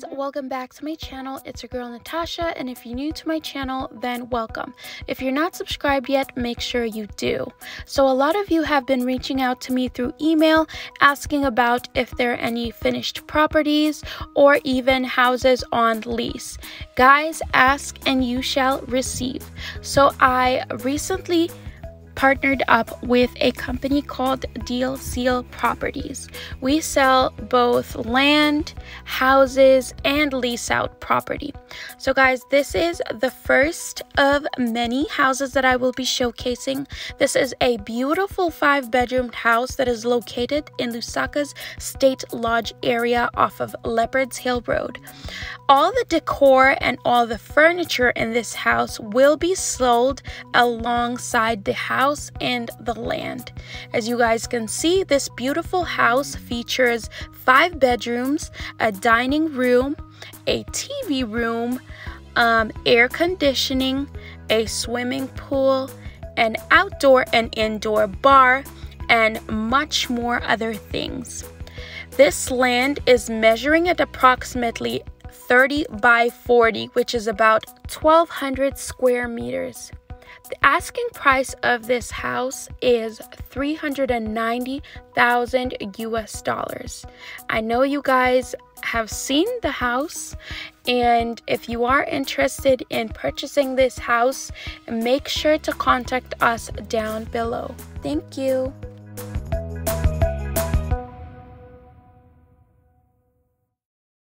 guys welcome back to my channel. It's your girl natasha and if you're new to my channel then welcome. If you're not subscribed yet make sure you do. So a lot of you have been reaching out to me through email asking about if there are any finished properties or even houses on lease. Guys ask and you shall receive. So i recently partnered up with a company called Deal Seal Properties. We sell both land, houses, and lease out property. So, guys, this is the first of many houses that I will be showcasing. This is a beautiful five bedroom house that is located in Lusaka's State Lodge area off of Leopards Hill Road. All the decor and all the furniture in this house will be sold alongside the house house and the land. As you guys can see, this beautiful house features five bedrooms, a dining room, a TV room, um, air conditioning, a swimming pool, an outdoor and indoor bar, and much more other things. This land is measuring at approximately 30 by 40, which is about 1200 square meters. The asking price of this house is 390,000 US dollars. I know you guys have seen the house and if you are interested in purchasing this house, make sure to contact us down below. Thank you.